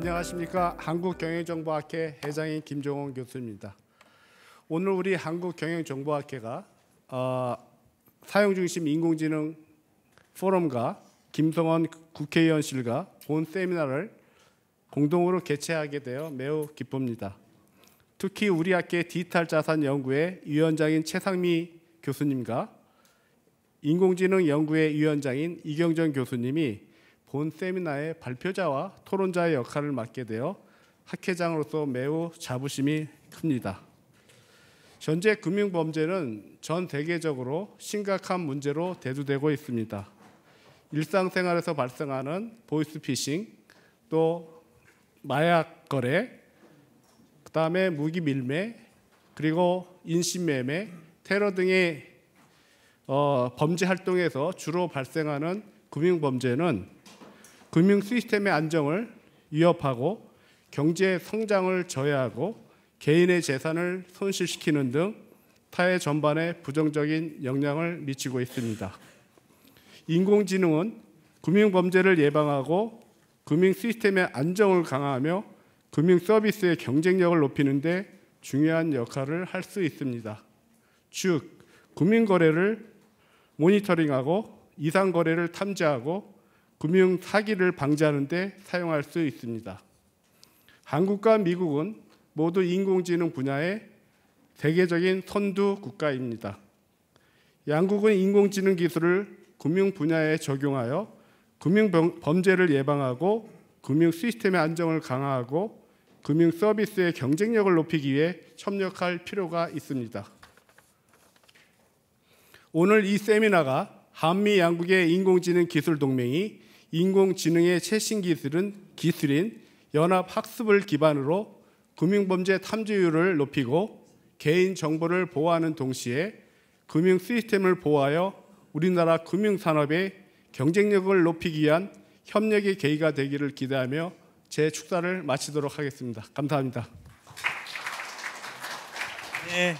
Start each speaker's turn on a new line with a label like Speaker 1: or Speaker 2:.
Speaker 1: 안녕하십니까 한국경영정보학회 회장인 김종원 교수입니다. 오늘 우리 한국경영정보학회가 어, 사용중심 인공지능 포럼과 김성원 국회의원실과 본 세미나를 공동으로 개최하게 되어 매우 기쁩니다. 특히 우리 학계 디지털 자산 연구의 위원장인 최상미 교수님과 인공지능 연구의 위원장인 이경정 교수님이 본 세미나의 발표자와 토론자의 역할을 맡게 되어 학회장으로서 매우 자부심이 큽니다. 현재 금융범죄는 전 세계적으로 심각한 문제로 대두되고 있습니다. 일상생활에서 발생하는 보이스피싱, 또 마약 거래, 그 다음에 무기 밀매, 그리고 인신매매, 테러 등의 어, 범죄 활동에서 주로 발생하는 금융 범죄는 금융 시스템의 안정을 위협하고 경제 성장을 저해하고 개인의 재산을 손실시키는 등 타해 전반에 부정적인 영향을 미치고 있습니다. 인공지능은 금융 범죄를 예방하고 금융 시스템의 안정을 강화하며 금융 서비스의 경쟁력을 높이는 데 중요한 역할을 할 수 있습니다. 즉, 금융 거래를 모니터링하고 이상 거래를 탐지하고 금융 사기를 방지하는 데 사용할 수 있습니다. 한국과 미국은 모두 인공지능 분야의 세계적인 선두 국가입니다. 양국은 인공지능 기술을 금융 분야에 적용하여 금융 범죄를 예방하고 금융 시스템의 안정을 강화하고 금융 서비스의 경쟁력을 높이기 위해 협력할 필요가 있습니다. 오늘 이 세미나가 한미 양국의 인공지능 기술 동맹이 인공지능의 최신 기술은 기술인 연합 학습을 기반으로 금융범죄 탐지율을 높이고 개인 정보를 보호하는 동시에 금융 시스템을 보호하여 우리나라 금융 산업의 경쟁력을 높이기 위한 협력의 계기가 되기를 기대하며 제 축사를 마치도록 하겠습니다. 감사합니다.
Speaker 2: 네,